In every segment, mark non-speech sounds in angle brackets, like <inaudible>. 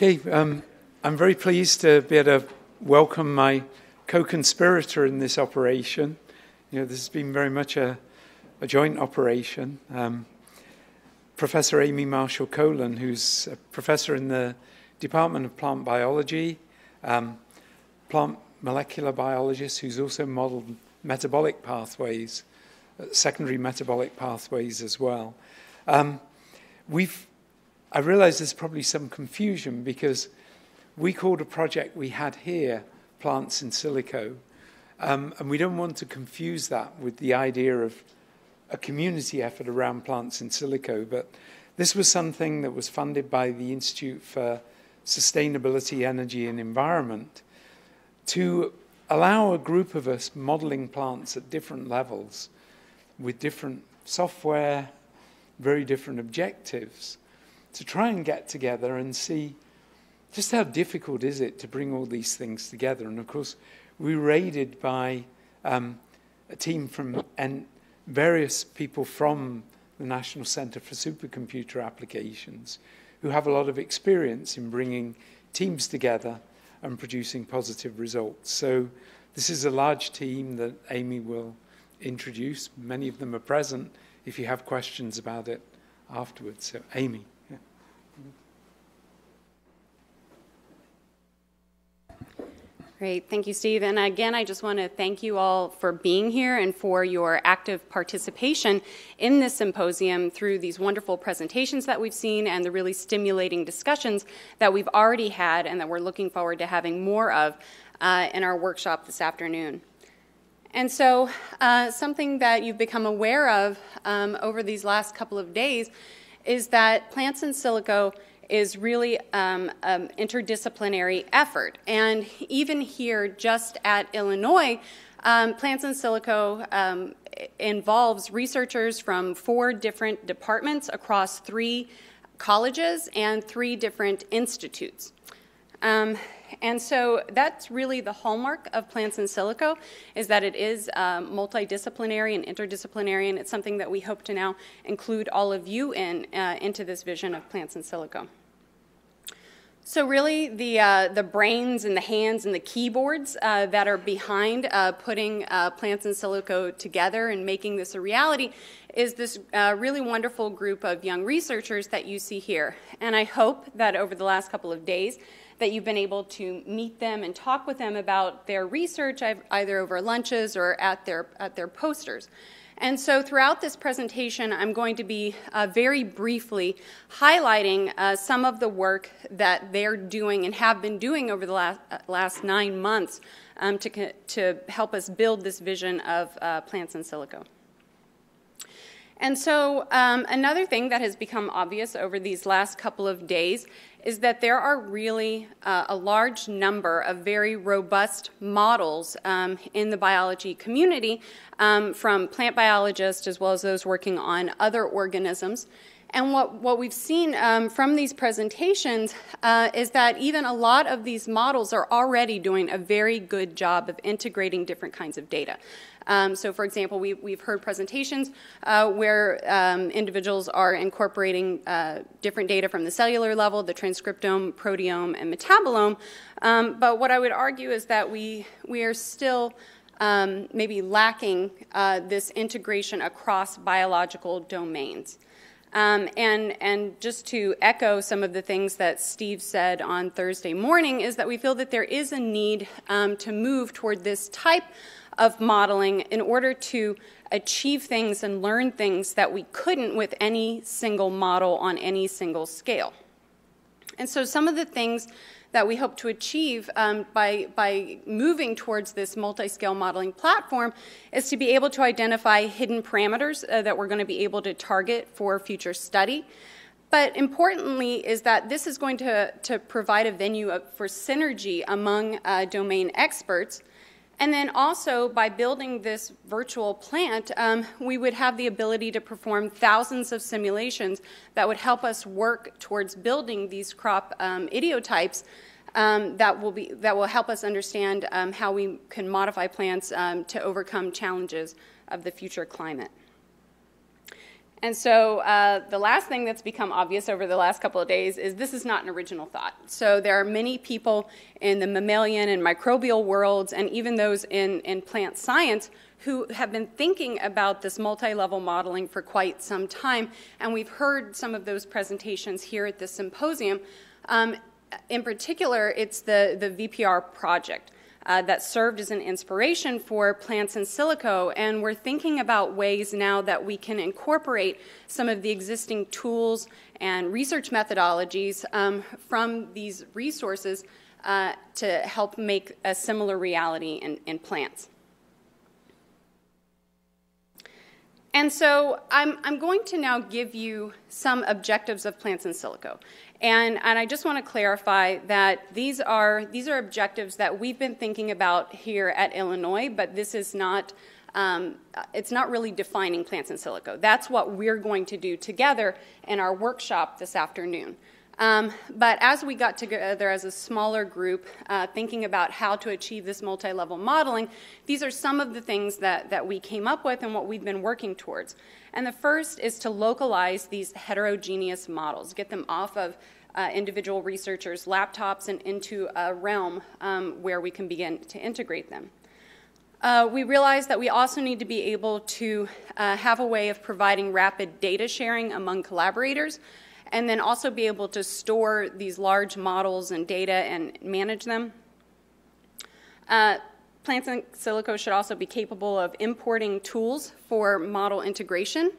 Okay, um, I'm very pleased to be able to welcome my co-conspirator in this operation. You know, this has been very much a, a joint operation. Um, professor Amy Marshall Colon, who's a professor in the Department of Plant Biology, um, plant molecular biologist who's also modeled metabolic pathways, uh, secondary metabolic pathways as well. Um, we've I realize there's probably some confusion because we called a project we had here Plants in Silico, um, and we don't want to confuse that with the idea of a community effort around plants in silico. But this was something that was funded by the Institute for Sustainability, Energy and Environment to allow a group of us modeling plants at different levels with different software, very different objectives to try and get together and see just how difficult is it to bring all these things together. And of course, we were aided by um, a team from and various people from the National Center for Supercomputer Applications who have a lot of experience in bringing teams together and producing positive results. So this is a large team that Amy will introduce. Many of them are present if you have questions about it afterwards. So Amy. Great. Thank you, Steve. And again, I just want to thank you all for being here and for your active participation in this symposium through these wonderful presentations that we've seen and the really stimulating discussions that we've already had and that we're looking forward to having more of uh, in our workshop this afternoon. And so, uh, something that you've become aware of um, over these last couple of days is that plants in silico is really um, an interdisciplinary effort. And even here, just at Illinois, um, Plants in Silico um, involves researchers from four different departments across three colleges and three different institutes. Um, and so that's really the hallmark of Plants in Silico is that it is um, multidisciplinary and interdisciplinary, and it's something that we hope to now include all of you in uh, into this vision of Plants in Silico. So really, the uh, the brains and the hands and the keyboards uh, that are behind uh, putting uh, plants in silico together and making this a reality is this uh, really wonderful group of young researchers that you see here. And I hope that over the last couple of days that you've been able to meet them and talk with them about their research either over lunches or at their at their posters. And so throughout this presentation, I'm going to be uh, very briefly highlighting uh, some of the work that they're doing and have been doing over the last, uh, last nine months um, to, to help us build this vision of uh, plants in silico. And so, um, another thing that has become obvious over these last couple of days is that there are really uh, a large number of very robust models um, in the biology community um, from plant biologists as well as those working on other organisms. And what, what we've seen um, from these presentations uh, is that even a lot of these models are already doing a very good job of integrating different kinds of data. Um, so, for example, we, we've heard presentations uh, where um, individuals are incorporating uh, different data from the cellular level, the transcriptome, proteome, and metabolome. Um, but what I would argue is that we, we are still um, maybe lacking uh, this integration across biological domains. Um, and, and just to echo some of the things that Steve said on Thursday morning, is that we feel that there is a need um, to move toward this type of modeling in order to achieve things and learn things that we couldn't with any single model on any single scale. And so, some of the things that we hope to achieve um, by, by moving towards this multi scale modeling platform is to be able to identify hidden parameters uh, that we're going to be able to target for future study. But importantly, is that this is going to, to provide a venue for synergy among uh, domain experts and then also, by building this virtual plant, um, we would have the ability to perform thousands of simulations that would help us work towards building these crop um, ideotypes um, that, will be, that will help us understand um, how we can modify plants um, to overcome challenges of the future climate. And so uh, the last thing that's become obvious over the last couple of days is this is not an original thought. So there are many people in the mammalian and microbial worlds, and even those in, in plant science, who have been thinking about this multi level modeling for quite some time. And we've heard some of those presentations here at this symposium. Um, in particular, it's the, the VPR project uh, that served as an inspiration for Plants in Silico. And we're thinking about ways now that we can incorporate some of the existing tools and research methodologies um, from these resources uh, to help make a similar reality in, in plants. And so I'm, I'm, going to now give you some objectives of Plants in Silico. And, and I just want to clarify that these are, these are objectives that we've been thinking about here at Illinois, but this is not, um, it's not really defining plants in silico. That's what we're going to do together in our workshop this afternoon. Um, but as we got together as a smaller group, uh, thinking about how to achieve this multi level modeling, these are some of the things that, that we came up with and what we've been working towards. And the first is to localize these heterogeneous models, get them off of uh, individual researchers' laptops and into a realm um, where we can begin to integrate them. Uh, we realize that we also need to be able to uh, have a way of providing rapid data sharing among collaborators and then also be able to store these large models and data and manage them. Plants in Silico should also be capable of importing tools for model integration.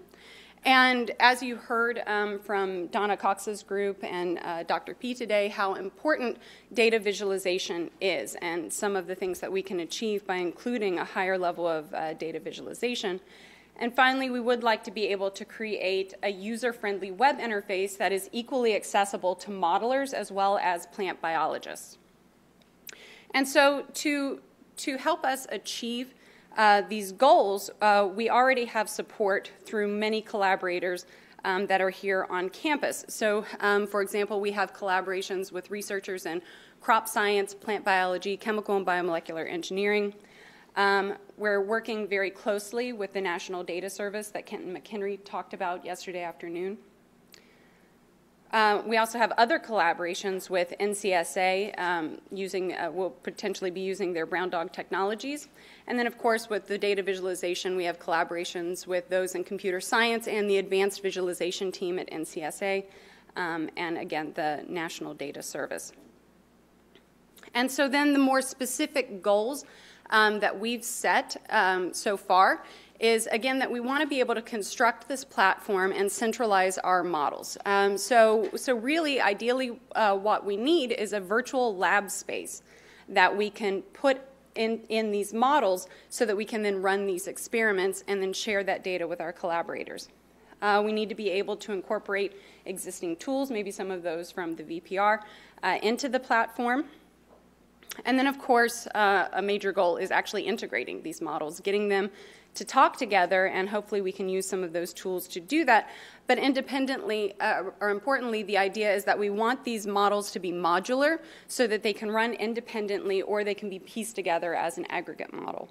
And as you heard um, from Donna Cox's group and uh, Dr. P today, how important data visualization is, and some of the things that we can achieve by including a higher level of uh, data visualization. And finally, we would like to be able to create a user friendly web interface that is equally accessible to modelers as well as plant biologists. And so, to, to help us achieve uh, these goals, uh, we already have support through many collaborators um, that are here on campus. So, um, for example, we have collaborations with researchers in crop science, plant biology, chemical and biomolecular engineering. Um, we're working very closely with the National Data Service that Kenton McHenry talked about yesterday afternoon. Uh, we also have other collaborations with NCSA um, using, uh, will potentially be using their brown dog technologies. And then, of course, with the data visualization, we have collaborations with those in computer science and the advanced visualization team at NCSA, um, and again, the National Data Service. And so, then the more specific goals um, that we've set um, so far is again that we want to be able to construct this platform and centralize our models. Um, so, so really, ideally, uh, what we need is a virtual lab space that we can put in, in these models so that we can then run these experiments and then share that data with our collaborators. Uh, we need to be able to incorporate existing tools, maybe some of those from the VPR, uh, into the platform. And then, of course, uh, a major goal is actually integrating these models, getting them to talk together, and hopefully we can use some of those tools to do that. But independently, uh, or importantly, the idea is that we want these models to be modular so that they can run independently or they can be pieced together as an aggregate model.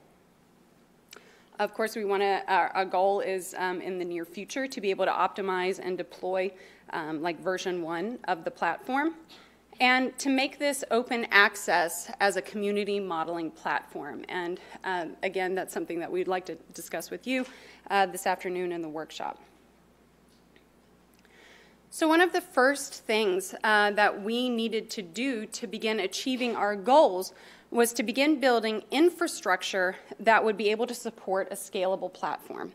Of course, we want to, our, our, goal is um, in the near future to be able to optimize and deploy um, like version one of the platform and to make this open access as a community modeling platform. And uh, again, that's something that we'd like to discuss with you uh, this afternoon in the workshop. So, one of the first things uh, that we needed to do to begin achieving our goals was to begin building infrastructure that would be able to support a scalable platform.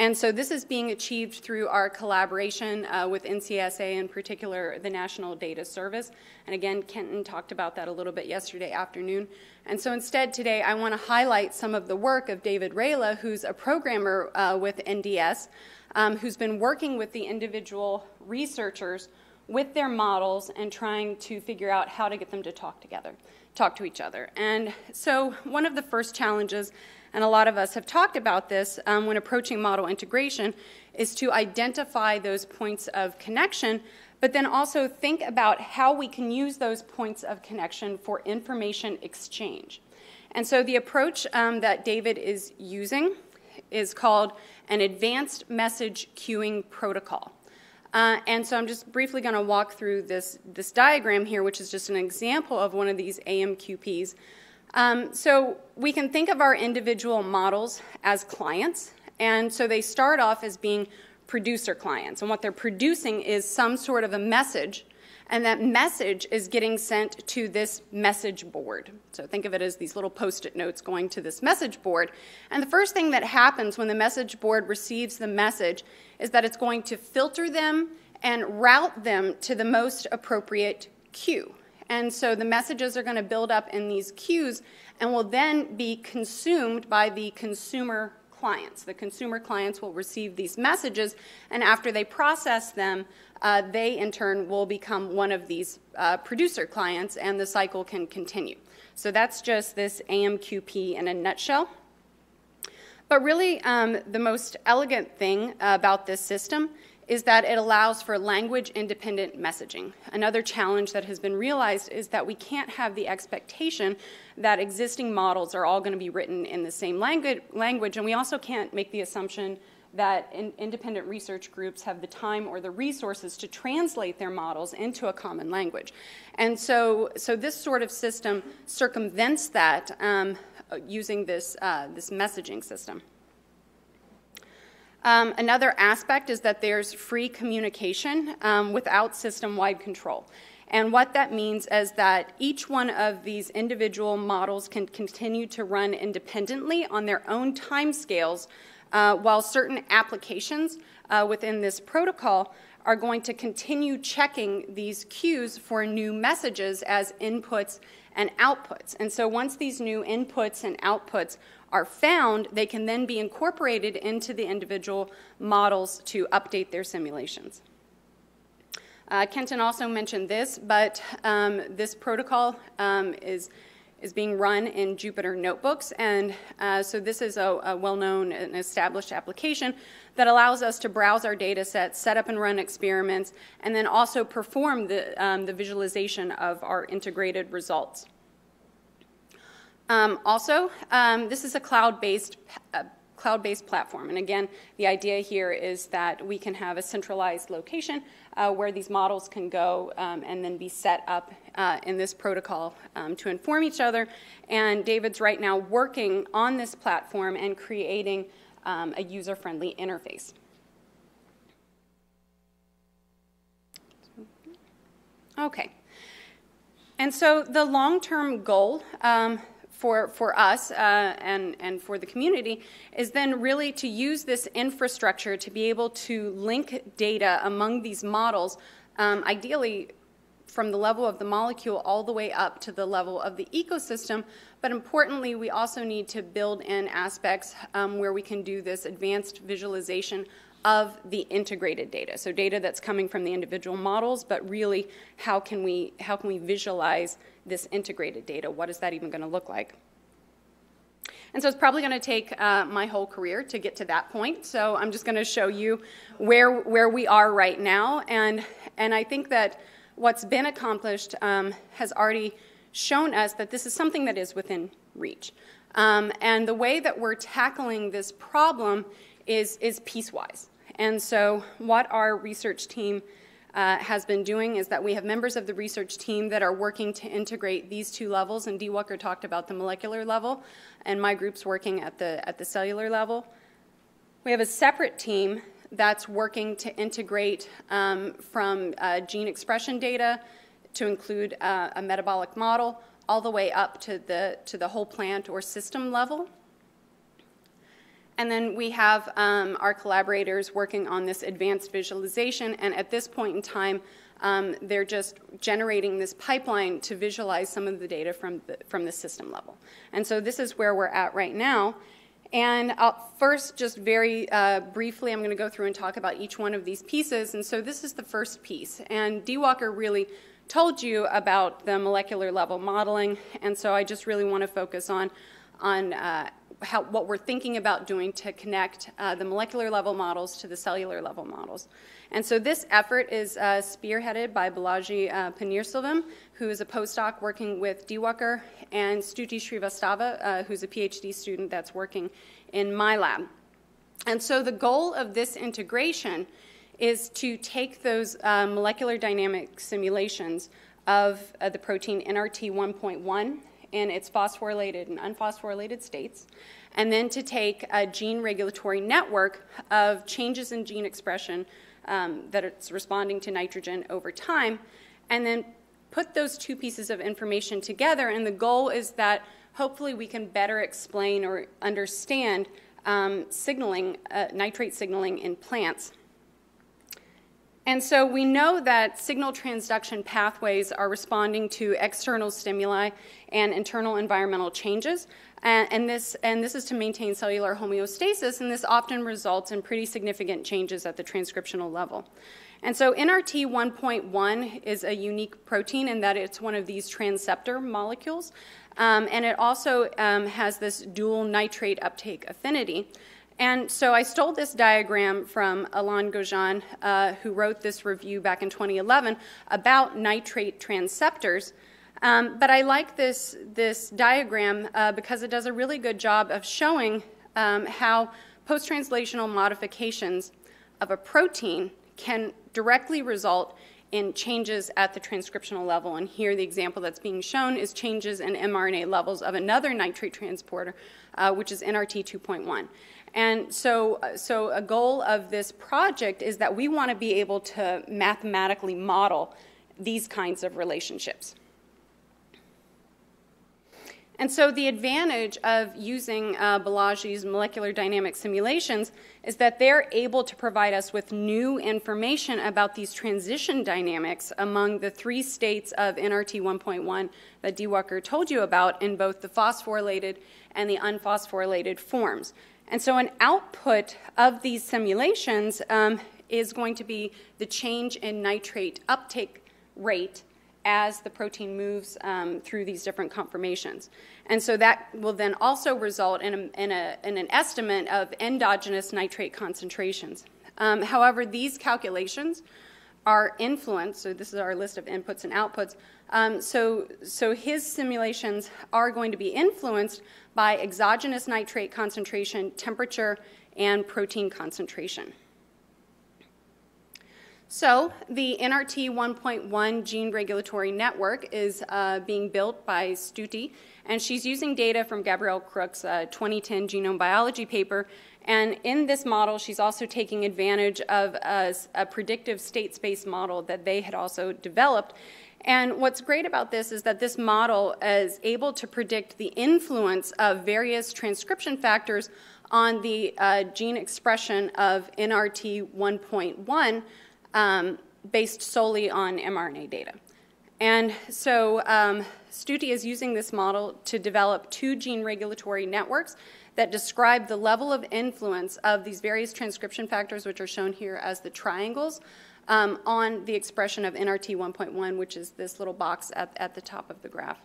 And so this is being achieved through our collaboration uh, with NCSA, in particular the National Data Service. And again, Kenton talked about that a little bit yesterday afternoon. And so instead, today, I want to highlight some of the work of David Raila, who's a programmer uh, with NDS, um, who's been working with the individual researchers with their models and trying to figure out how to get them to talk together, talk to each other. And so, one of the first challenges and a lot of us have talked about this um, when approaching model integration, is to identify those points of connection, but then also think about how we can use those points of connection for information exchange. And so the approach um, that David is using is called an Advanced Message Queuing Protocol. Uh, and so I'm just briefly going to walk through this, this diagram here, which is just an example of one of these AMQPs. Um, so we can think of our individual models as clients, and so they start off as being producer clients. And what they're producing is some sort of a message and that message is getting sent to this message board. So think of it as these little post it notes going to this message board. And the first thing that happens when the message board receives the message is that it's going to filter them and route them to the most appropriate queue. And so the messages are going to build up in these queues and will then be consumed by the consumer clients. The consumer clients will receive these messages, and after they process them, uh, they in turn will become one of these uh, producer clients, and the cycle can continue. So that's just this AMQP in a nutshell. But really, um, the most elegant thing about this system is that it allows for language independent messaging. Another challenge that has been realized is that we can't have the expectation that existing models are all going to be written in the same language, and we also can't make the assumption that in independent research groups have the time or the resources to translate their models into a common language. And so, so this sort of system circumvents that um, using this, uh, this messaging system. Um, another aspect is that there's free communication um, without system wide control. And what that means is that each one of these individual models can continue to run independently on their own timescales, uh, while certain applications uh, within this protocol are going to continue checking these queues for new messages as inputs and outputs. And so once these new inputs and outputs are found, they can then be incorporated into the individual models to update their simulations. Uh, Kenton also mentioned this, but um, this protocol um, is is being run in Jupyter notebooks. And uh, so this is a, a well known and established application that allows us to browse our data sets, set up and run experiments, and then also perform the, um, the visualization of our integrated results. Um, also, um, this is a cloud-based uh, cloud-based platform. And again, the idea here is that we can have a centralized location uh, where these models can go um, and then be set up uh, in this protocol um, to inform each other. And David's right now working on this platform and creating um, a user-friendly interface. Okay. And so the long-term goal um, for, for us uh, and, and for the community is then really to use this infrastructure to be able to link data among these models, um, ideally from the level of the molecule all the way up to the level of the ecosystem. But importantly, we also need to build in aspects um, where we can do this advanced visualization of the integrated data. So data that's coming from the individual models, but really how can we how can we visualize this integrated data? What is that even going to look like? And so it's probably going to take uh, my whole career to get to that point. So I'm just going to show you where where we are right now, and and I think that what's been accomplished um, has already shown us that this is something that is within reach. Um, and the way that we're tackling this problem is, is piecewise. And so, what our research team uh, has been doing is that we have members of the research team that are working to integrate these two levels, and Diwakar talked about the molecular level, and my group's working at the, at the cellular level. We have a separate team that's working to integrate um, from uh, gene expression data to include uh, a metabolic model all the way up to the, to the whole plant or system level. And then we have um, our collaborators working on this advanced visualization, and at this point in time, um, they're just generating this pipeline to visualize some of the data from the, from the system level. And so this is where we're at right now. And I'll first, just very uh, briefly, I'm going to go through and talk about each one of these pieces. And so this is the first piece. And Diwakar really told you about the molecular level modeling. And so I just really want to focus on, on uh, how, what we're thinking about doing to connect uh, the molecular level models to the cellular level models. And so this effort is uh, spearheaded by Balaji uh, Paneerselvam, who is a postdoc working with Diwakar, and Stuti Srivastava, uh, who's a PhD student that's working in my lab. And so the goal of this integration is to take those uh, molecular dynamic simulations of uh, the protein NRT 1.1 in its phosphorylated and unphosphorylated states, and then to take a gene regulatory network of changes in gene expression um, that it's responding to nitrogen over time, and then put those two pieces of information together. And the goal is that hopefully we can better explain or understand um, signaling, uh, nitrate signaling in plants. And so we know that signal transduction pathways are responding to external stimuli and internal environmental changes. And, and, this, and this is to maintain cellular homeostasis, and this often results in pretty significant changes at the transcriptional level. And so NRT 1.1 is a unique protein in that it's one of these transceptor molecules, um, and it also um, has this dual nitrate uptake affinity. And so I stole this diagram from Alain Gojon, uh, who wrote this review back in 2011 about nitrate transceptors. Um, but I like this, this diagram uh, because it does a really good job of showing um, how post translational modifications of a protein can directly result in changes at the transcriptional level. And here, the example that's being shown is changes in mRNA levels of another nitrate transporter, uh, which is NRT 2.1. And so, uh, so a goal of this project is that we want to be able to mathematically model these kinds of relationships. And so the advantage of using uh, Balaji's molecular dynamic simulations is that they're able to provide us with new information about these transition dynamics among the three states of NRT 1.1 that Diwakar told you about in both the phosphorylated and the unphosphorylated forms. And so, an output of these simulations um, is going to be the change in nitrate uptake rate as the protein moves um, through these different conformations. And so that will then also result in, a, in, a, in an estimate of endogenous nitrate concentrations. Um, however, these calculations are influenced, so this is our list of inputs and outputs. Um, so, so his simulations are going to be influenced by exogenous nitrate concentration, temperature, and protein concentration. So, the NRT 1.1 gene regulatory network is uh, being built by Stuti, and she's using data from Gabriel Krouk's uh, 2010 genome biology paper and in this model, she's also taking advantage of a, a predictive state space model that they had also developed. And what's great about this is that this model is able to predict the influence of various transcription factors on the uh, gene expression of NRT 1.1 um, based solely on mRNA data. And so um, Stuti is using this model to develop two gene regulatory networks that describe the level of influence of these various transcription factors, which are shown here as the triangles, um, on the expression of NRT 1.1, which is this little box at, at the top of the graph,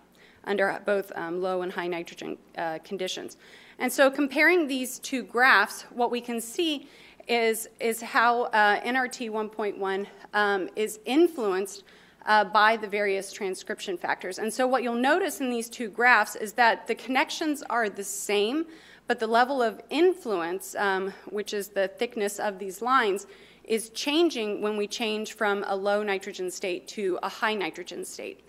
under both um, low and high nitrogen uh, conditions. And so, comparing these two graphs, what we can see is, is how uh, NRT 1.1 um, is influenced uh, by the various transcription factors. And so, what you'll notice in these two graphs is that the connections are the same, but the level of influence, um, which is the thickness of these lines, is changing when we change from a low nitrogen state to a high nitrogen state.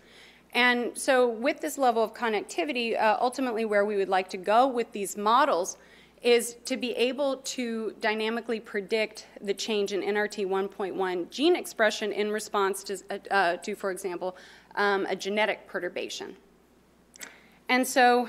And so, with this level of connectivity, uh, ultimately where we would like to go with these models is to be able to dynamically predict the change in NRT 1.1 gene expression in response to, uh, to for example, um, a genetic perturbation. And so,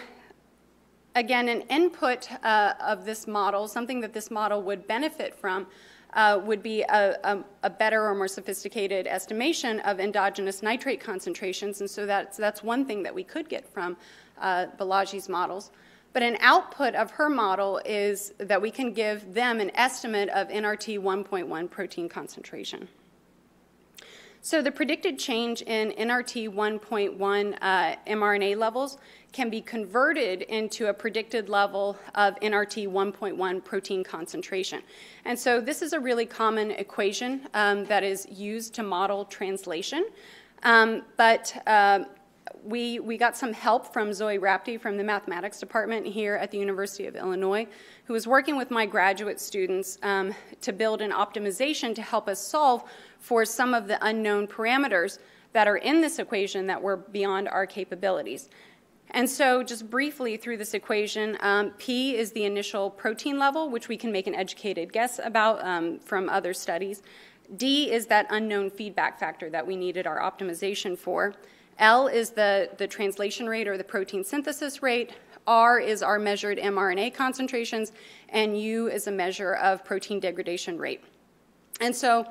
again, an input uh, of this model, something that this model would benefit from, uh, would be a, a, a, better or more sophisticated estimation of endogenous nitrate concentrations. And so that's, that's one thing that we could get from uh, Balaji's models. But an output of her model is that we can give them an estimate of NRT 1.1 protein concentration. So the predicted change in NRT 1.1 uh, mRNA levels can be converted into a predicted level of NRT 1.1 protein concentration. And so this is a really common equation um, that is used to model translation. Um, but uh, we, we got some help from Zoi Rapti from the mathematics department here at the University of Illinois, who was working with my graduate students um, to build an optimization to help us solve for some of the unknown parameters that are in this equation that were beyond our capabilities. And so, just briefly through this equation, um, P is the initial protein level, which we can make an educated guess about um, from other studies. D is that unknown feedback factor that we needed our optimization for. L is the, the translation rate or the protein synthesis rate. R is our measured mRNA concentrations, and U is a measure of protein degradation rate. And so,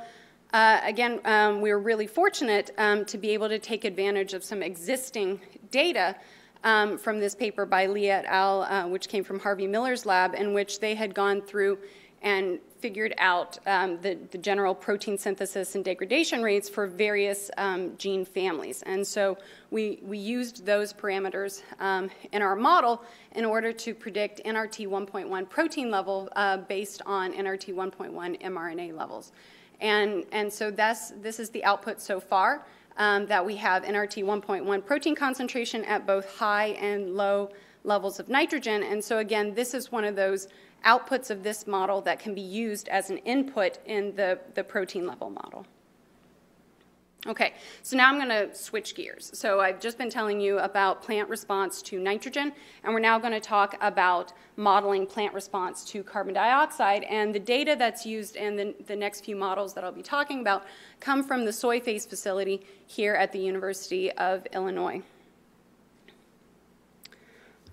uh, again, um, we were really fortunate um, to be able to take advantage of some existing data um, from this paper by Li et al., uh, which came from Harvey Millar's lab, in which they had gone through and figured out um, the, the, general protein synthesis and degradation rates for various um, gene families. And so we, we used those parameters um, in our model in order to predict NRT 1.1 protein level uh, based on NRT 1.1 mRNA levels. And, and so this, this is the output so far um, that we have NRT 1.1 protein concentration at both high and low levels of nitrogen. And so, again, this is one of those outputs of this model that can be used as an input in the, the protein level model. Okay, so now I'm going to switch gears. So I've just been telling you about plant response to nitrogen, and we're now going to talk about modeling plant response to carbon dioxide. And the data that's used in the, the next few models that I'll be talking about come from the SoyFACE facility here at the University of Illinois.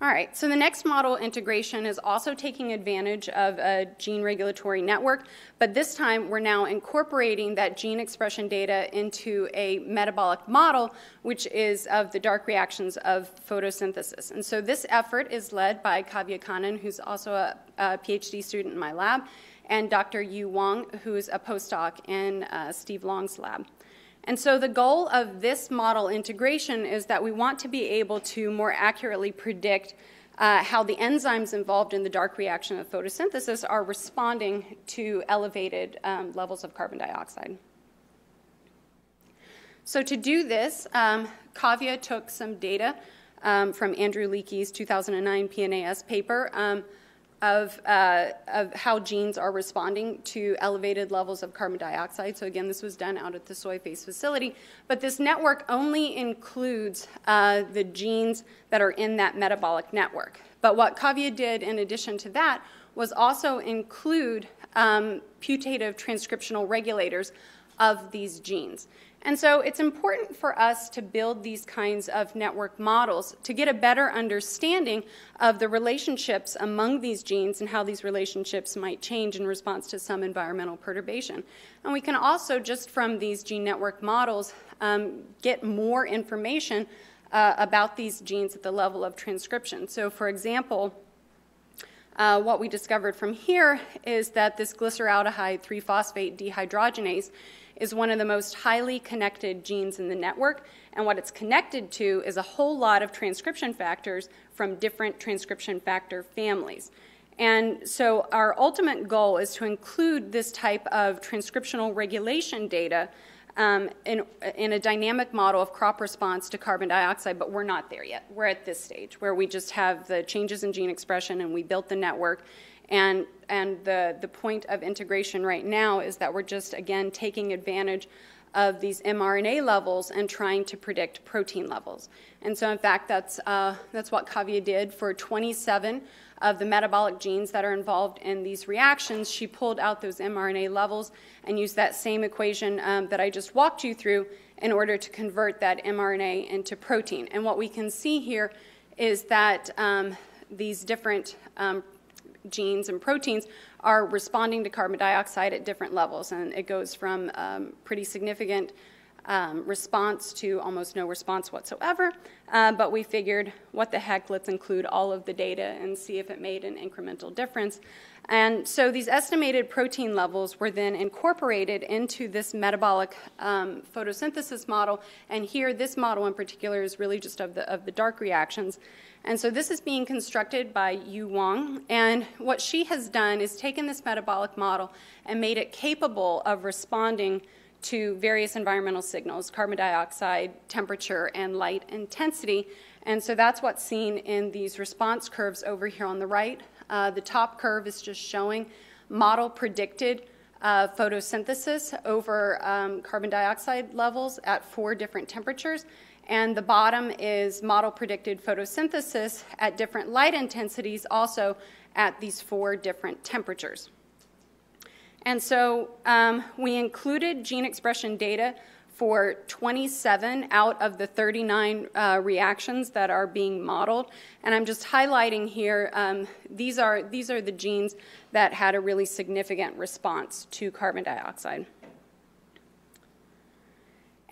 All right, so the next model integration is also taking advantage of a gene regulatory network, but this time we're now incorporating that gene expression data into a metabolic model, which is of the dark reactions of photosynthesis. And so this effort is led by Kavya Kannan, who's also a, a PhD student in my lab, and Dr. Yu Wang, who's a postdoc in uh, Steve Long's lab. And so the goal of this model integration is that we want to be able to more accurately predict uh, how the enzymes involved in the dark reaction of photosynthesis are responding to elevated um, levels of carbon dioxide. So to do this, um, Kavya took some data um, from Andrew Leakey's 2009 PNAS paper um, of, uh, of how genes are responding to elevated levels of carbon dioxide. So, again, this was done out at the SoyFACE facility. But this network only includes uh, the genes that are in that metabolic network. But what Kavya did in addition to that was also include um, putative transcriptional regulators of these genes. And so it's important for us to build these kinds of network models to get a better understanding of the relationships among these genes and how these relationships might change in response to some environmental perturbation. And we can also, just from these gene network models, um, get more information uh, about these genes at the level of transcription. So, for example, uh, what we discovered from here is that this glyceraldehyde 3 phosphate dehydrogenase is one of the most highly connected genes in the network. And what it's connected to is a whole lot of transcription factors from different transcription factor families. And so, our ultimate goal is to include this type of transcriptional regulation data um, in, in a dynamic model of crop response to carbon dioxide, but we're not there yet. We're at this stage where we just have the changes in gene expression and we built the network and, and the, the point of integration right now is that we're just, again, taking advantage of these mRNA levels and trying to predict protein levels. And so, in fact, that's, uh, that's what Kavya did for 27 of the metabolic genes that are involved in these reactions. She pulled out those mRNA levels and used that same equation um, that I just walked you through in order to convert that mRNA into protein. And what we can see here is that um, these different um, genes and proteins are responding to carbon dioxide at different levels, and it goes from um, pretty significant um, response to almost no response whatsoever. Uh, but we figured, what the heck, let's include all of the data and see if it made an incremental difference. And so these estimated protein levels were then incorporated into this metabolic um, photosynthesis model. And here, this model in particular is really just of the, of the dark reactions. And so this is being constructed by Yu Wang. And what she has done is taken this metabolic model and made it capable of responding to various environmental signals carbon dioxide, temperature, and light intensity. And so that's what's seen in these response curves over here on the right. Uh, the top curve is just showing model predicted uh, photosynthesis over um, carbon dioxide levels at four different temperatures. And the bottom is model predicted photosynthesis at different light intensities, also at these four different temperatures. And so um, we included gene expression data for 27 out of the 39 uh, reactions that are being modeled. And I'm just highlighting here, um, these, are, these are the genes that had a really significant response to carbon dioxide.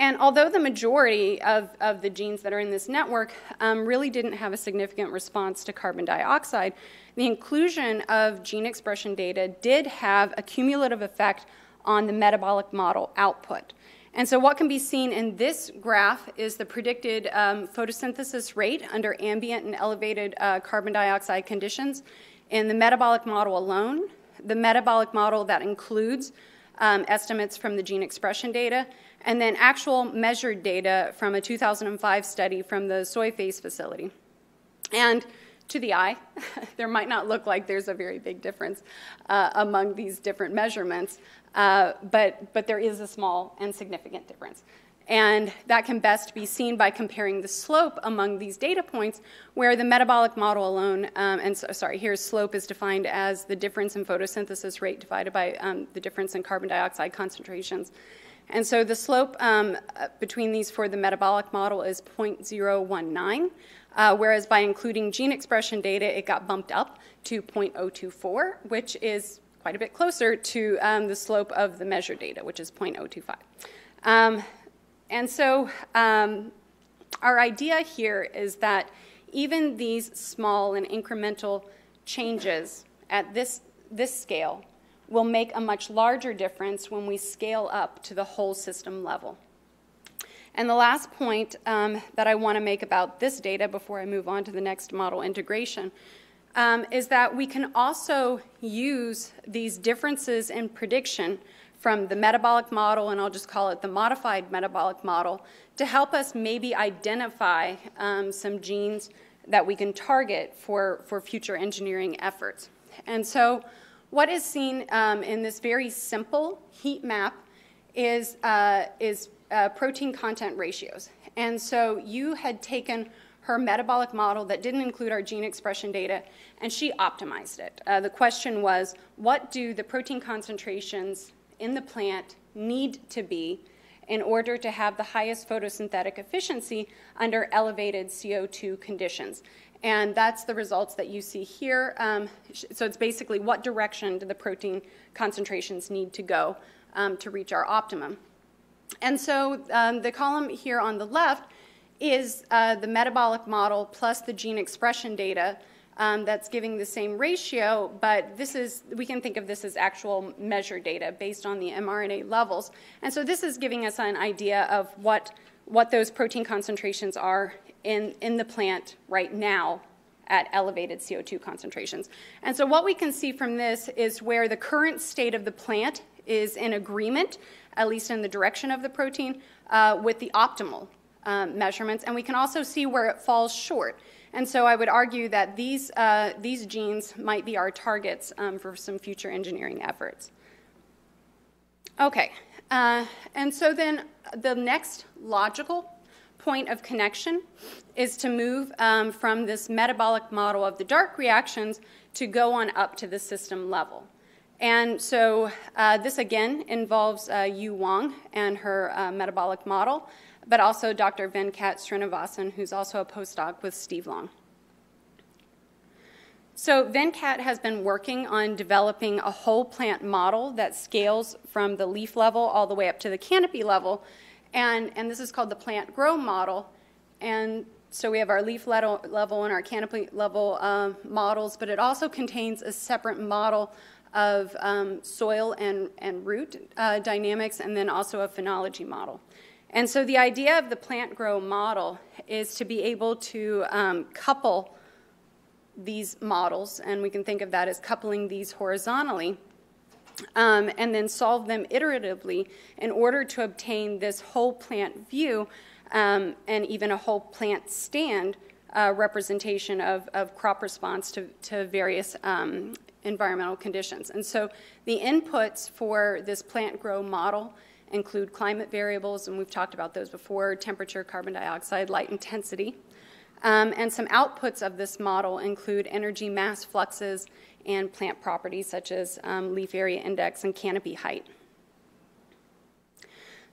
And although the majority of, of the genes that are in this network um, really didn't have a significant response to carbon dioxide, the inclusion of gene expression data did have a cumulative effect on the metabolic model output. And so, what can be seen in this graph is the predicted um, photosynthesis rate under ambient and elevated uh, carbon dioxide conditions in the metabolic model alone, the metabolic model that includes um, estimates from the gene expression data, and then actual measured data from a 2005 study from the SoyFACE facility. And to the eye, <laughs> there might not look like there's a very big difference uh, among these different measurements, uh, but, but there is a small and significant difference. And that can best be seen by comparing the slope among these data points, where the metabolic model alone, um, and so, sorry, here slope is defined as the difference in photosynthesis rate divided by um, the difference in carbon dioxide concentrations. And so the slope um, uh, between these for the metabolic model is 0.019, uh, whereas by including gene expression data, it got bumped up to 0.024, which is quite a bit closer to um, the slope of the measured data, which is 0.025. Um, and so um, our idea here is that even these small and incremental changes at this, this scale will make a much larger difference when we scale up to the whole system level. And the last point um, that I want to make about this data before I move on to the next model integration um, is that we can also use these differences in prediction from the metabolic model, and I'll just call it the modified metabolic model, to help us maybe identify um, some genes that we can target for, for future engineering efforts. And so, what is seen um, in this very simple heat map is, uh, is uh, protein content ratios. And so, Yu had taken her metabolic model that didn't include our gene expression data, and she optimized it. Uh, the question was what do the protein concentrations in the plant need to be in order to have the highest photosynthetic efficiency under elevated CO2 conditions? And that's the results that you see here. Um, so it's basically what direction do the protein concentrations need to go um, to reach our optimum. And so um, the column here on the left is uh, the metabolic model plus the gene expression data um, that's giving the same ratio, but this is, we can think of this as actual measure data based on the mRNA levels. And so this is giving us an idea of what, what those protein concentrations are in, in the plant right now at elevated CO2 concentrations. And so what we can see from this is where the current state of the plant is in agreement, at least in the direction of the protein, uh, with the optimal um, measurements, and we can also see where it falls short. And so I would argue that these, uh, these genes might be our targets um, for some future engineering efforts. Okay, uh, and so then the next logical point of connection is to move um, from this metabolic model of the dark reactions to go on up to the system level. And so uh, this again involves uh, Yu Wang and her uh, metabolic model but also Dr. Venkat Srinivasan, who's also a postdoc with Steve Long. So, Venkat has been working on developing a whole plant model that scales from the leaf level all the way up to the canopy level. And, and this is called the plant grow model. And so we have our leaf level, level and our canopy level um, models, but it also contains a separate model of um, soil and, and root uh, dynamics and then also a phenology model. And so the idea of the plant grow model is to be able to um, couple these models, and we can think of that as coupling these horizontally um, and then solve them iteratively in order to obtain this whole plant view um, and even a whole plant stand uh, representation of, of crop response to, to various um, environmental conditions. And so the inputs for this plant grow model include climate variables, and we've talked about those before temperature, carbon dioxide, light intensity. Um, and some outputs of this model include energy mass fluxes and plant properties such as um, leaf area index and canopy height.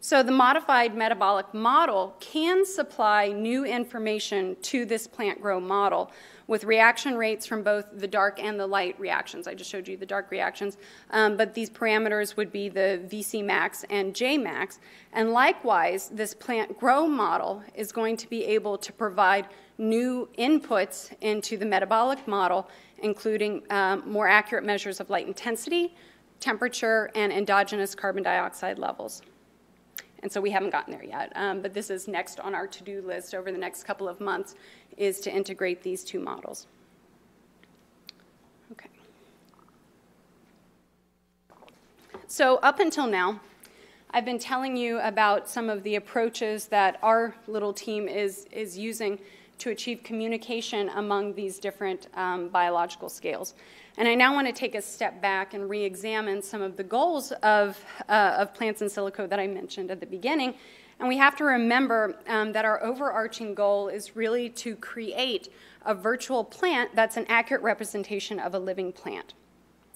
So the modified metabolic model can supply new information to this plant grow model with reaction rates from both the dark and the light reactions. I just showed you the dark reactions, um, but these parameters would be the VC max and J max. And likewise, this plant grow model is going to be able to provide new inputs into the metabolic model, including um, more accurate measures of light intensity, temperature, and endogenous carbon dioxide levels. And so we haven't gotten there yet. Um, but this is next on our to do list over the next couple of months is to integrate these two models. Okay. So, up until now, I've been telling you about some of the approaches that our little team is, is using to achieve communication among these different um, biological scales. And I now want to take a step back and re examine some of the goals of, uh, of plants in silico that I mentioned at the beginning. And we have to remember um, that our overarching goal is really to create a virtual plant that's an accurate representation of a living plant.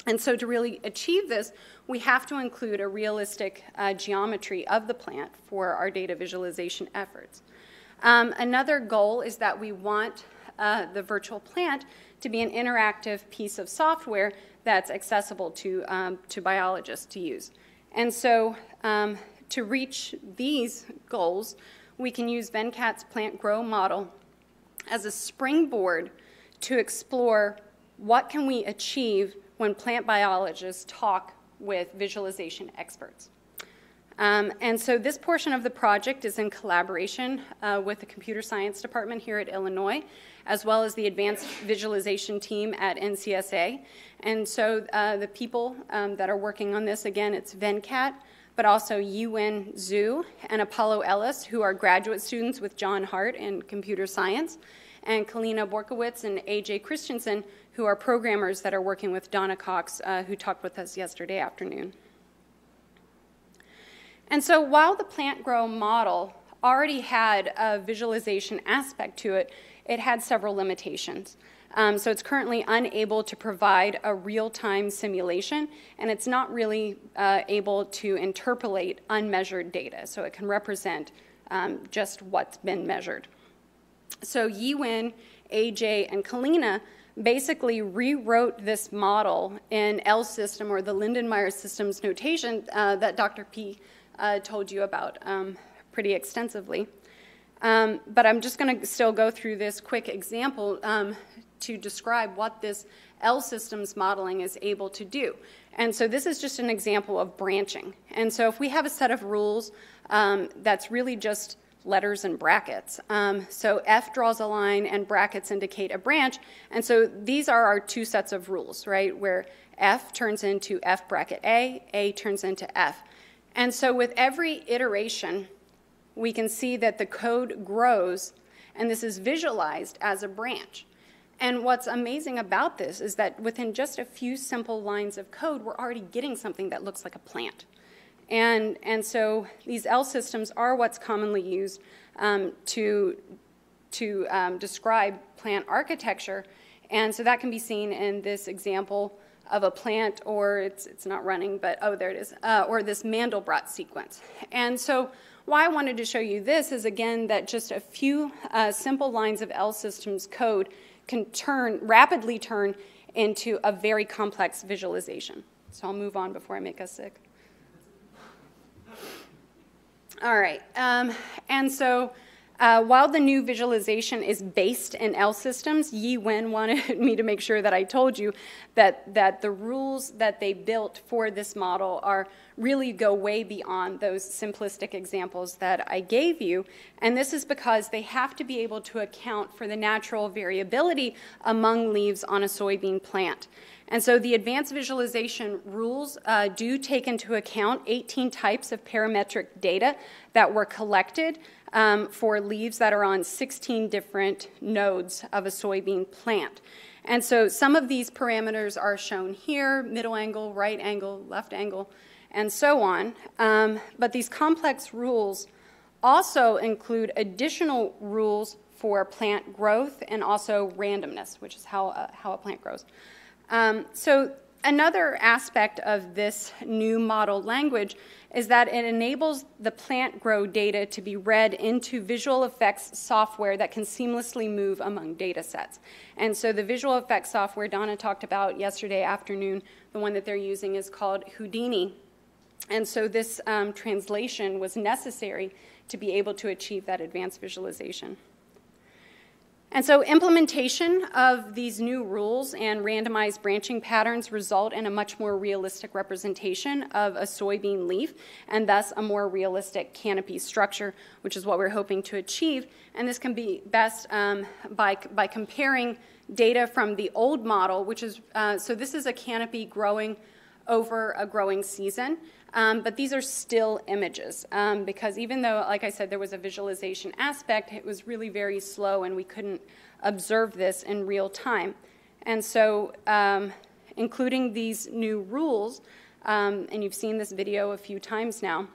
And so, to really achieve this, we have to include a realistic uh, geometry of the plant for our data visualization efforts. Um, another goal is that we want uh, the virtual plant to be an interactive piece of software that's accessible to, um, to biologists to use. And so, um, to reach these goals, we can use Venkat's plant grow model as a springboard to explore what can we achieve when plant biologists talk with visualization experts. Um, and so this portion of the project is in collaboration uh, with the computer science department here at Illinois, as well as the advanced visualization team at NCSA. And so uh, the people um, that are working on this, again, it's Venkat, but also Yiwen Zhu and Apollo Ellis, who are graduate students with John Hart in computer science, and Kalina Borkiewicz and AJ Christensen, who are programmers that are working with Donna Cox, uh, who talked with us yesterday afternoon. And so while the plant grow model already had a visualization aspect to it, it had several limitations. Um, so it's currently unable to provide a real time simulation, and it's not really uh, able to interpolate unmeasured data. So it can represent um, just what's been measured. So Yiwen, AJ, and Kalina basically rewrote this model in L system or the Lindenmayer systems notation uh, that Dr. P uh, told you about um, pretty extensively. Um, but I'm just going to still go through this quick example um, to describe what this L systems modeling is able to do. And so this is just an example of branching. And so if we have a set of rules um, that's really just letters and brackets. Um, so F draws a line and brackets indicate a branch. And so these are our two sets of rules, right? Where F turns into F bracket A, A turns into F. And so with every iteration, we can see that the code grows, and this is visualized as a branch. And what's amazing about this is that within just a few simple lines of code, we're already getting something that looks like a plant. And, and so these L systems are what's commonly used um, to, to um, describe plant architecture. And so that can be seen in this example of a plant, or it's, it's not running, but oh, there it is, uh, or this Mandelbrot sequence. And so, why I wanted to show you this is again that just a few uh, simple lines of L systems code can turn, rapidly turn into a very complex visualization. So, I'll move on before I make us sick. All right, um, and so Uh, while the new visualization is based in L systems, Yi Wen wanted <laughs> me to make sure that I told you that, that the rules that they built for this model are really go way beyond those simplistic examples that I gave you. And this is because they have to be able to account for the natural variability among leaves on a soybean plant. And so the advanced visualization rules uh, do take into account 18 types of parametric data that were collected um, for leaves that are on 16 different nodes of a soybean plant. And so some of these parameters are shown here middle angle, right angle, left angle, and so on. Um, but these complex rules also include additional rules for plant growth and also randomness, which is how, uh, how a plant grows. Um, so another aspect of this new model language is that it enables the plant grow data to be read into visual effects software that can seamlessly move among data sets. And so the visual effects software Donna talked about yesterday afternoon, the one that they're using is called Houdini. And so this um, translation was necessary to be able to achieve that advanced visualization. And so, implementation of these new rules and randomized branching patterns result in a much more realistic representation of a soybean leaf and thus a more realistic canopy structure, which is what we're hoping to achieve. And this can be best um, by, by comparing data from the old model, which is uh, so this is a canopy growing over a growing season. Um, but these are still images um, because even though, like I said, there was a visualization aspect, it was really very slow and we couldn't observe this in real time. And so, um, including these new rules, um, and you've seen this video a few times now,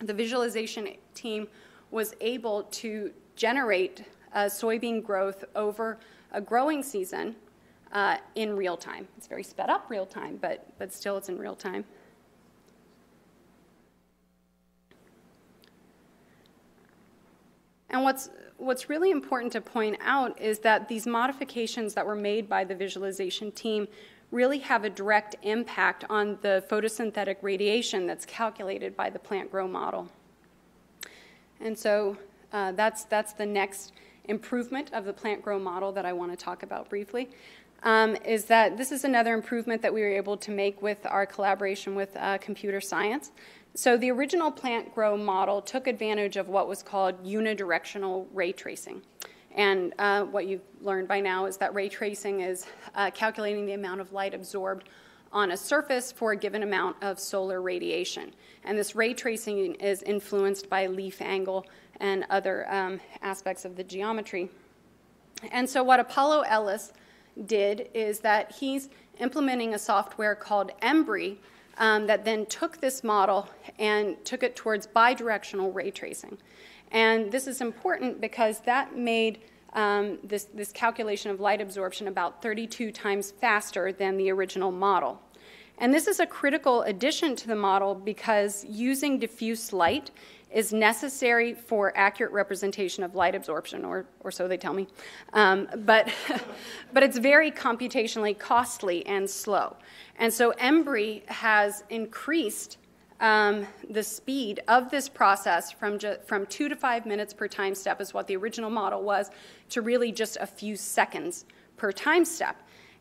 the visualization team was able to generate uh, soybean growth over a growing season uh, in real time. It's very sped up real time, but, but still it's in real time. And what's, what's really important to point out is that these modifications that were made by the visualization team really have a direct impact on the photosynthetic radiation that's calculated by the plant grow model. And so uh, that's, that's the next improvement of the plant grow model that I want to talk about briefly. Um, is that this is another improvement that we were able to make with our collaboration with uh, computer science. So the original plant grow model took advantage of what was called unidirectional ray tracing. And uh, what you've learned by now is that ray tracing is uh, calculating the amount of light absorbed on a surface for a given amount of solar radiation. And this ray tracing is influenced by leaf angle and other um, aspects of the geometry. And so, what Apollo Ellis did is that he's implementing a software called Embree um, that then took this model and took it towards bidirectional ray tracing. And this is important because that made um, this, this calculation of light absorption about 32 times faster than the original model. And this is a critical addition to the model because using diffuse light is necessary for accurate representation of light absorption, or, or so they tell me. Um, but, <laughs> but it's very computationally costly and slow. And so Embree has increased um, the speed of this process from, ju- from two to five minutes per time step, is what the original model was, to really just a few seconds per time step.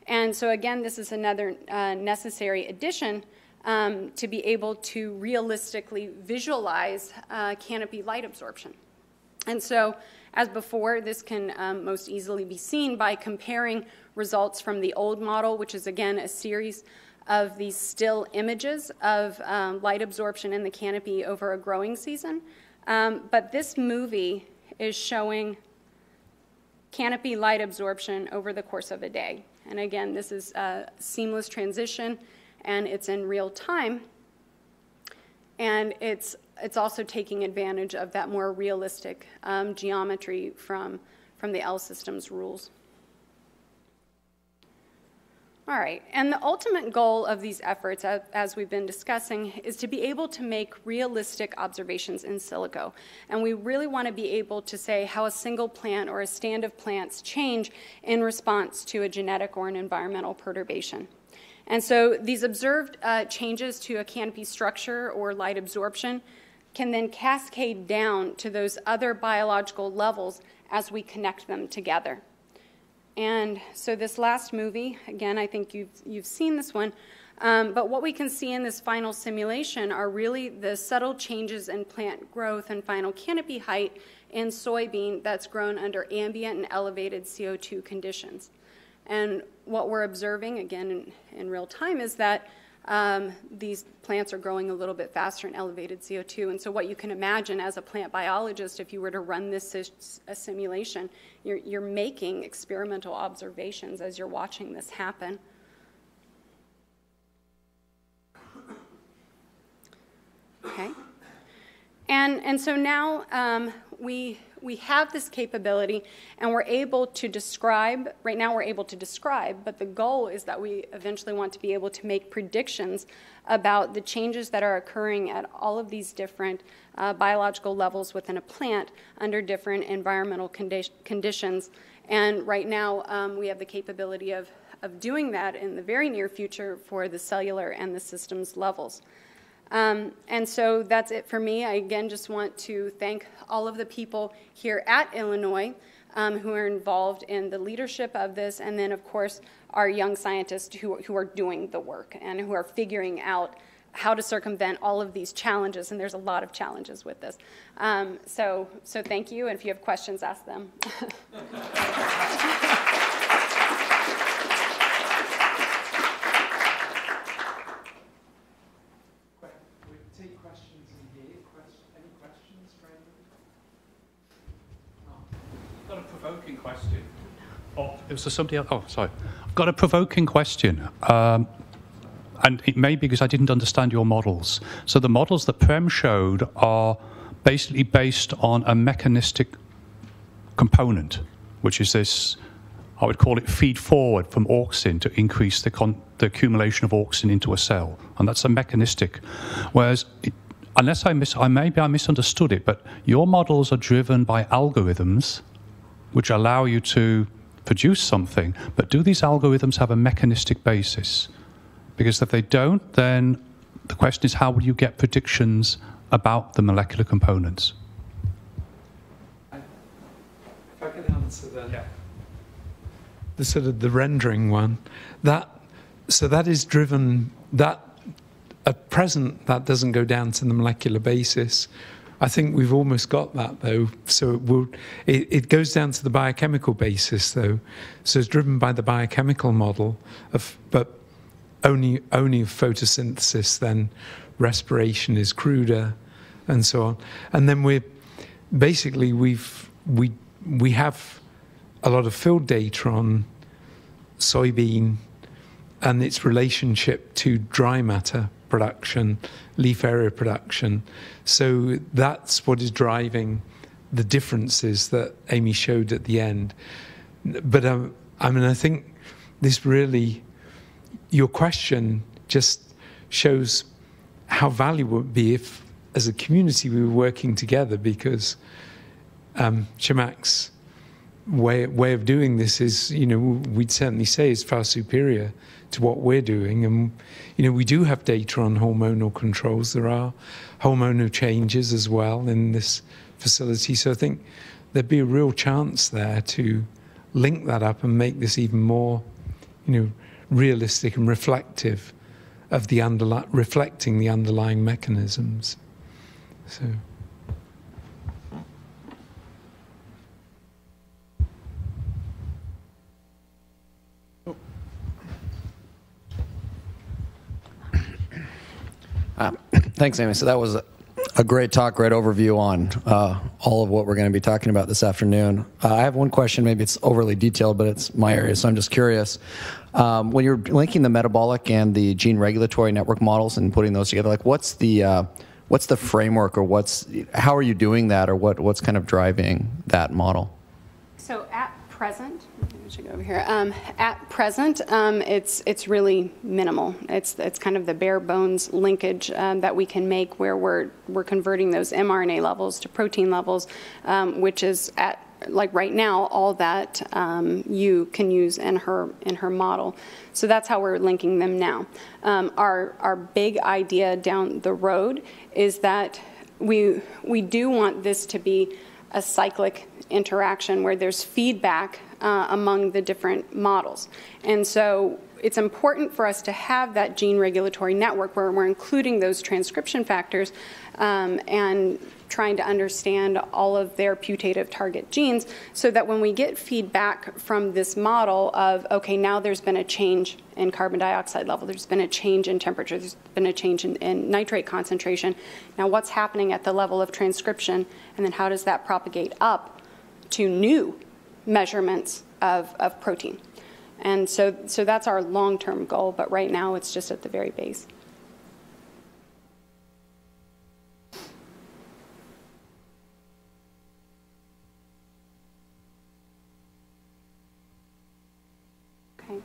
And so, again, this is another uh, necessary addition um, to be able to realistically visualize uh, canopy light absorption. And so, as before, this can um, most easily be seen by comparing results from the old model, which is again a series of these still images of um, light absorption in the canopy over a growing season. Um, but this movie is showing canopy light absorption over the course of a day. And again, this is a seamless transition and it's in real time. And it's, it's also taking advantage of that more realistic um, geometry from, from the L systems rules. All right, and the ultimate goal of these efforts, as we've been discussing, is to be able to make realistic observations in silico. And we really want to be able to say how a single plant or a stand of plants change in response to a genetic or an environmental perturbation. And so these observed uh, changes to a canopy structure or light absorption can then cascade down to those other biological levels as we connect them together. And so this last movie, again, I think you've, you've seen this one, um, but what we can see in this final simulation are really the subtle changes in plant growth and final canopy height in soybean that's grown under ambient and elevated CO2 conditions. And what we're observing, again, in, in real time, is that um, these plants are growing a little bit faster in elevated CO2. And so, what you can imagine as a plant biologist, if you were to run this a simulation, you're, you're making experimental observations as you're watching this happen. Okay. And, and so now um, we we have this capability and we're able to describe, right now we're able to describe, but the goal is that we eventually want to be able to make predictions about the changes that are occurring at all of these different uh, biological levels within a plant under different environmental condi- conditions. And right now um, we have the capability of, of doing that in the very near future for the cellular and the systems levels. Um, and so that's it for me. I again just want to thank all of the people here at Illinois um, who are involved in the leadership of this, and then, of course, our young scientists who, who are doing the work and who are figuring out how to circumvent all of these challenges, and there's a lot of challenges with this. Um, so, so thank you, and if you have questions, ask them. <laughs> Somebody else. Oh, sorry. I've got a provoking question. Um, and it may be because I didn't understand your models. So the models that Prem showed are basically based on a mechanistic component, which is this, I would call it feed forward from auxin to increase the, con- the accumulation of auxin into a cell. And that's a mechanistic. Whereas, it, unless I, mis- I maybe I misunderstood it, but your models are driven by algorithms which allow you to produce something. But do these algorithms have a mechanistic basis? Because if they don't, then the question is how will you get predictions about the molecular components? If I could answer that. Yeah. The sort of the rendering one, that so that is driven that at present that doesn't go down to the molecular basis I think we've almost got that though. So it, will, it, it, goes down to the biochemical basis though. So it's driven by the biochemical model of, but only only photosynthesis. Then respiration is cruder, and so on. And then we're basically we've we we have a lot of field data on soybean and its relationship to dry matter production, leaf area production. So that's what is driving the differences that Amy showed at the end. But um, I mean, I think this really, your question just shows how valuable it would be if, as a community, we were working together because um, way, way of doing this is, you know, we'd certainly say is far superior to what we're doing. And, you know, we do have data on hormonal controls. There are hormonal changes as well in this facility. So I think there'd be a real chance there to link that up and make this even more, you know, realistic and reflective of the underlying, reflecting the underlying mechanisms. So. Uh, thanks, Amy. So that was a, great talk, great overview on uh, all of what we're going to be talking about this afternoon. Uh, I have one question. Maybe it's overly detailed, but it's my area, so I'm just curious. Um, when you're linking the metabolic and the gene regulatory network models and putting those together, like what's the uh, what's the framework, or what's how are you doing that, or what what's kind of driving that model? So at present, over here. Um, at present, um, it's it's really minimal. It's it's kind of the bare bones linkage um, that we can make where we're we're converting those mRNA levels to protein levels, um, which is at like right now all that um, you can use in her in her model. So that's how we're linking them now. Um, our our big idea down the road is that we, we do want this to be a cyclic interaction where there's feedback uh, among the different models. And so it's important for us to have that gene regulatory network where we're including those transcription factors um, and trying to understand all of their putative target genes so that when we get feedback from this model of, okay, now there's been a change in carbon dioxide level, there's been a change in temperature, there's been a change in, in nitrate concentration. Now, what's happening at the level of transcription, and then how does that propagate up to new measurements of, of protein? And so, so that's our long term goal, but right now it's just at the very base. Okay.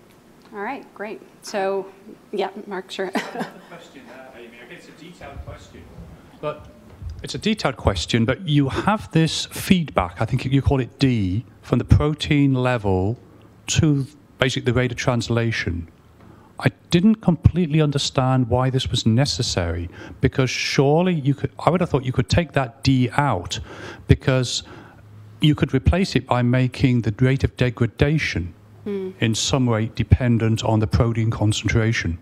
All right, great. So, yeah, Mark, sure. <laughs> question there, Amy. I guess it's a detailed question. But it's a detailed question, but you have this feedback, I think you call it D, from the protein level to basically the rate of translation. I didn't completely understand why this was necessary because surely you could, I would have thought you could take that D out because you could replace it by making the rate of degradation mm. in some way dependent on the protein concentration.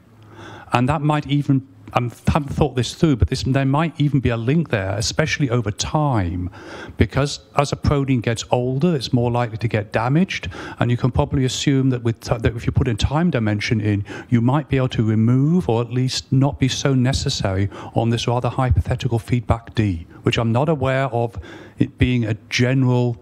And that might even I haven't thought this through, but this, there might even be a link there, especially over time, because as a protein gets older, it's more likely to get damaged, and you can probably assume that with that if you put a time dimension in, you might be able to remove or at least not be so necessary on this rather hypothetical feedback D, which I'm not aware of it being a general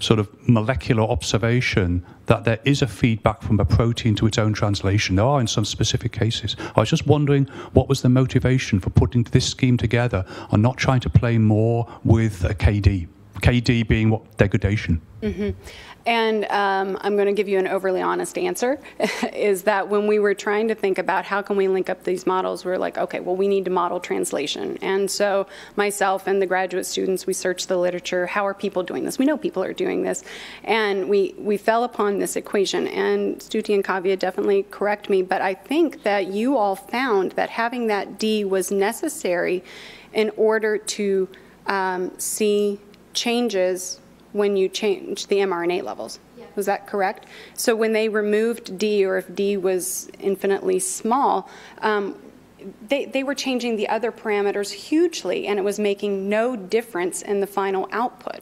sort of molecular observation that there is a feedback from a protein to its own translation. There are in some specific cases. I was just wondering what was the motivation for putting this scheme together and not trying to play more with a KD. KD being what degradation. Mm-hmm. And um, I'm going to give you an overly honest answer <laughs> is that when we were trying to think about how can we link up these models, we are like, okay, well, we need to model translation. And so myself and the graduate students, we searched the literature. How are people doing this? We know people are doing this. And we, we fell upon this equation. And Stuti and Kavya definitely correct me, but I think that you all found that having that D was necessary in order to um, see changes when you change the mRNA levels. Yeah. Was that correct? So when they removed D, or if D was infinitely small, um, they, they were changing the other parameters hugely, and it was making no difference in the final output.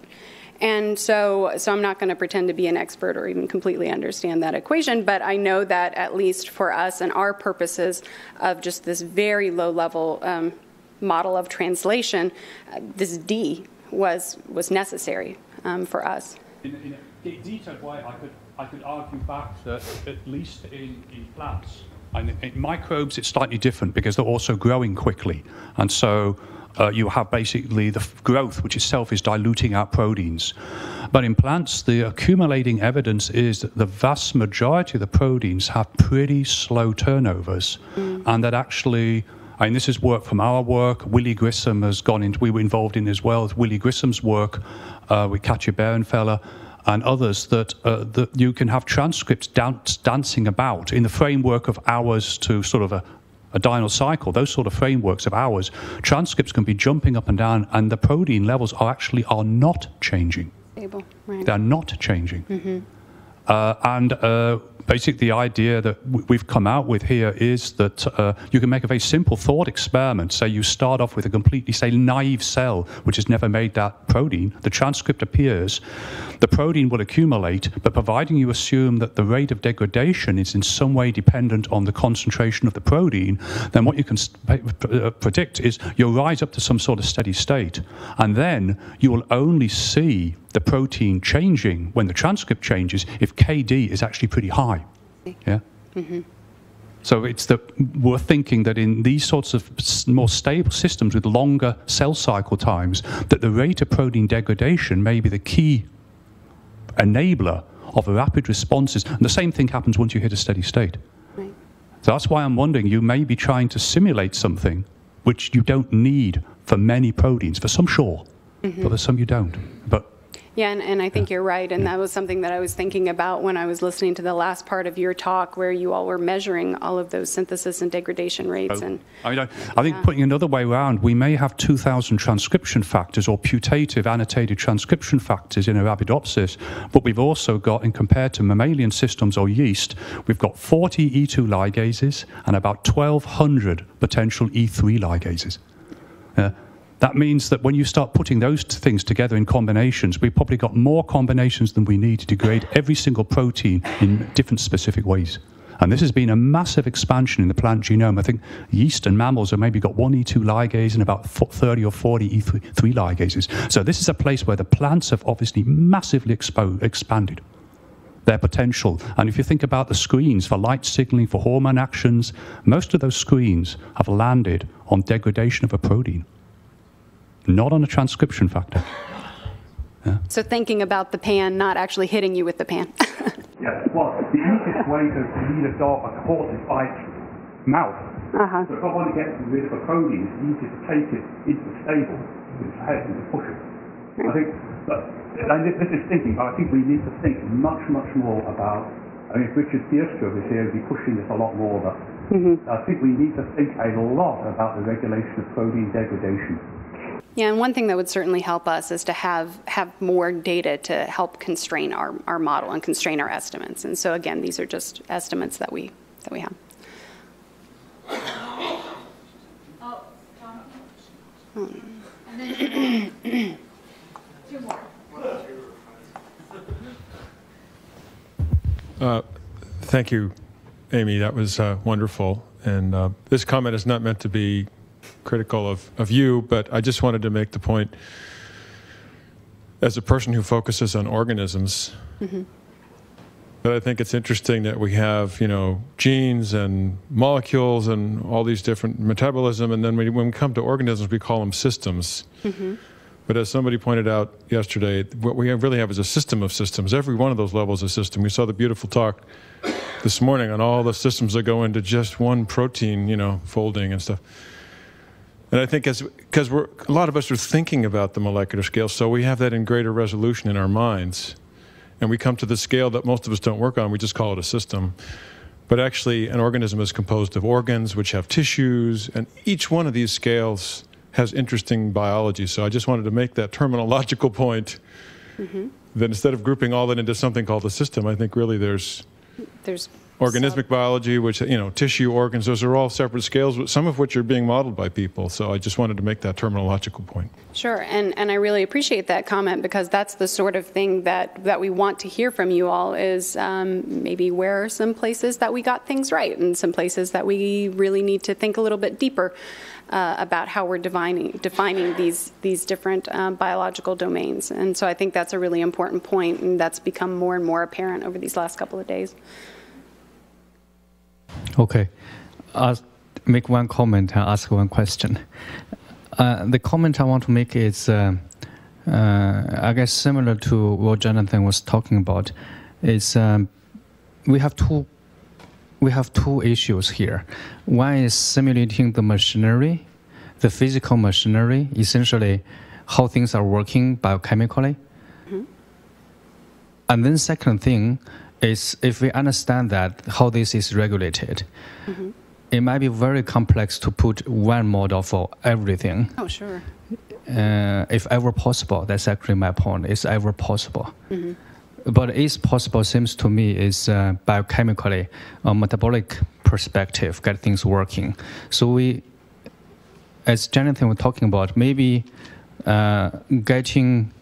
And so, so I'm not going to pretend to be an expert or even completely understand that equation, but I know that at least for us and our purposes of just this very low level um, model of translation, uh, this D was was necessary um, for us. In, in a detailed way, I could, I could argue back that at least in, in plants, and in microbes it's slightly different because they're also growing quickly. And so uh, you have basically the growth, which itself is diluting out proteins. But in plants, the accumulating evidence is that the vast majority of the proteins have pretty slow turnovers, mm. and that actually I mean, this is work from our work. Willie Gruissem has gone into, we were involved in as well, Willie Gruissem's work uh, with Katja Baerenfaller and others, that, uh, that you can have transcripts dance, dancing about in the framework of hours to sort of a, a diurnal cycle, those sort of frameworks of hours. Transcripts can be jumping up and down, and the protein levels are actually are not changing. Stable, right. They're not changing. Mm-hmm. Uh, and uh, basically the idea that we've come out with here is that uh, you can make a very simple thought experiment. Say you start off with a completely, say, naive cell which has never made that protein. The transcript appears. The protein will accumulate, but providing you assume that the rate of degradation is in some way dependent on the concentration of the protein, then what you can uh, predict is you'll rise up to some sort of steady state. And then you will only see the protein changing when the transcript changes if KD is actually pretty high. Yeah? Mm-hmm. So it's the, we're thinking that in these sorts of more stable systems with longer cell cycle times, that the rate of protein degradation may be the key enabler of rapid responses. And the same thing happens once you hit a steady state. Right. So that's why I'm wondering, you may be trying to simulate something which you don't need for many proteins. For some, sure, mm-hmm. but for some you don't. Yeah, and, and I think you're right. And that was something that I was thinking about when I was listening to the last part of your talk, where you all were measuring all of those synthesis and degradation rates. Oh, And I, mean, I, I think putting another way around, we may have 2,000 transcription factors or putative annotated transcription factors in Arabidopsis, but we've also got, in compared to mammalian systems or yeast, we've got 40 E2 ligases and about 1,200 potential E3 ligases. Yeah. That means that when you start putting those things together in combinations, we've probably got more combinations than we need to degrade every single protein in different specific ways. And this has been a massive expansion in the plant genome. I think yeast and mammals have maybe got one E2 ligase and about 30 or 40 E3 three ligases. So this is a place where the plants have obviously massively expo- expanded their potential. And if you think about the screens for light signaling, for hormone actions, most of those screens have landed on degradation of a protein, not on a transcription factor. so thinking about the pan not actually hitting you with the pan. <laughs> Yes, well, the easiest way to lead a dog, a horse, is by mouth. Uh-huh. So if I want to get rid of a protein, it's easier to take it into the stable with its head and to push it. I think, but and this this is thinking, but I think we need to think much, much more about, I mean, if Richard Vierstra is here, he'd be pushing this a lot more, but I think we need to think a lot about the regulation of protein degradation. Yeah, and one thing that would certainly help us is to have have more data to help constrain our, our model and constrain our estimates. And so again, these are just estimates that we that we have. Thank you, Amy. That was uh, wonderful. And uh, this comment is not meant to be critical of, of you, but I just wanted to make the point as a person who focuses on organisms mm-hmm. that I think it's interesting that we have, you know, genes and molecules and all these different metabolism, and then we, when we come to organisms, we call them systems. Mm-hmm. But as somebody pointed out yesterday, what we really have is a system of systems. Every one of those levels is a system. We saw the beautiful talk this morning on all the systems that go into just one protein, you know, folding and stuff. And I think as because we're a lot of us are thinking about the molecular scale, so we have that in greater resolution in our minds, and we come to the scale that most of us don't work on. We just call it a system. But actually, an organism is composed of organs, which have tissues, and each one of these scales has interesting biology. So I just wanted to make that terminological point mm-hmm. that instead of grouping all that into something called a system, I think really there's There's organismic biology, which you know, tissue organs. Those are all separate scales, some of which are being modeled by people. So I just wanted to make that terminological point. Sure, and, and I really appreciate that comment because that's the sort of thing that, that we want to hear from you all is um, maybe where are some places that we got things right and some places that we really need to think a little bit deeper uh, about how we're defining, defining these, these different um, biological domains. And so I think that's a really important point, and that's become more and more apparent over these last couple of days. Okay. I'll make one comment and ask one question. Uh, the comment I want to make is, uh, uh, I guess, similar to what Jonathan was talking about. Is um, we have two we have two issues here. One is simulating the machinery, the physical machinery, essentially how things are working biochemically. And then second thing is if we understand that how this is regulated, it might be very complex to put one model for everything. Oh, sure. Uh, if ever possible, that's actually my point. It's ever possible. But it's possible, seems to me, is uh, biochemically, a metabolic perspective, get things working. So we, as Jonathan was talking about, maybe uh, getting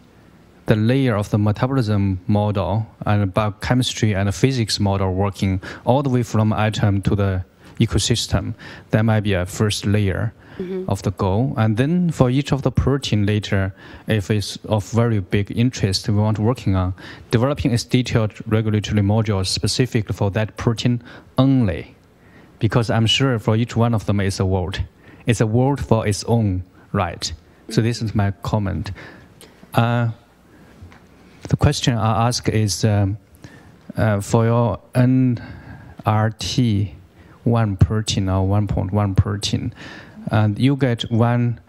the layer of the metabolism model and biochemistry and physics model working all the way from atom to the ecosystem. That might be a first layer of the goal. And then for each of the protein later, if it's of very big interest we want working on, developing a detailed regulatory module specific for that protein only. Because I'm sure for each one of them is a world. It's a world for its own right. So this is my comment. Uh, the question I ask is um, uh, for your NRT one protein or 1.1 protein, and you get one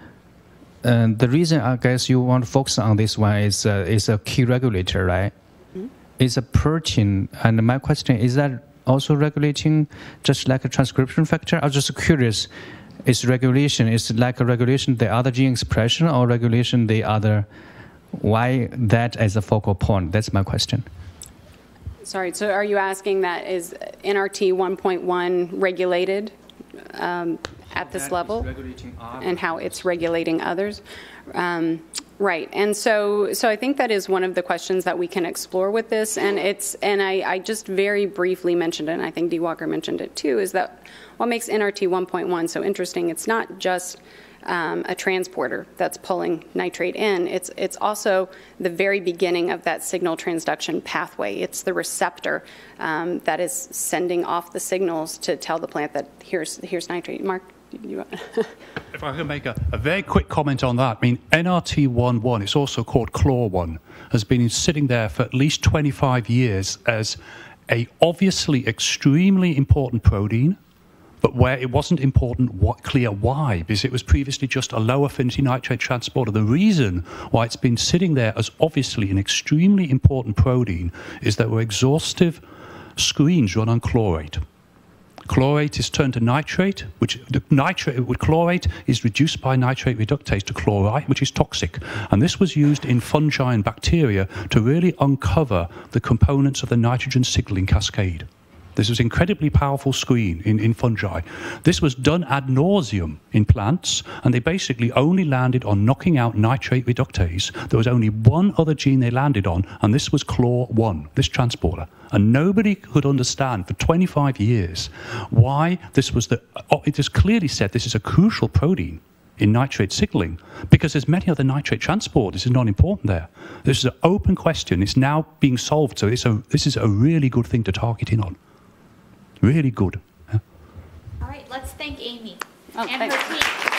And the reason I guess you want to focus on this one is uh, is a key regulator, right? Mm-hmm. It's a protein, and my question is that also regulating just like a transcription factor? I was just curious. Is regulation is like a regulation the other gene expression or regulation the other? Why that as a focal point? That's my question. Sorry. So are you asking that is NRT 1.1 regulated? Um, at this level and how it's regulating others. Um, right, and so so I think that is one of the questions that we can explore with this, and it's and I, I just very briefly mentioned it, and I think Diwakar mentioned it too, is that what makes NRT 1.1 so interesting? It's not just um, a transporter that's pulling nitrate in. It's, it's also the very beginning of that signal transduction pathway. It's the receptor um, that is sending off the signals to tell the plant that here's, here's nitrate. Mark? <laughs> if I can make a, a, very quick comment on that, I mean, NRT11, it's also called CHL1, has been sitting there for at least 25 years as a obviously extremely important protein but where it wasn't important what clear why, because it was previously just a low affinity nitrate transporter. The reason why it's been sitting there as obviously an extremely important protein is that we're exhaustive screens run on chlorate. Chlorate is turned to nitrate, which the nitrate with chlorate is reduced by nitrate reductase to chloride, which is toxic. And this was used in fungi and bacteria to really uncover the components of the nitrogen signaling cascade. This was incredibly powerful screen in, in fungi. This was done ad nauseum in plants, and they basically only landed on knocking out nitrate reductase. There was only one other gene they landed on, and this was CHL1, this transporter. And nobody could understand for 25 years why this was the. Oh, it is clearly said this is a crucial protein in nitrate signaling because there's many other nitrate transporters. This is not important there. This is an open question. It's now being solved, so a, this is a really good thing to target in on. Really good. All right, let's thank Amy oh, and thanks. her team.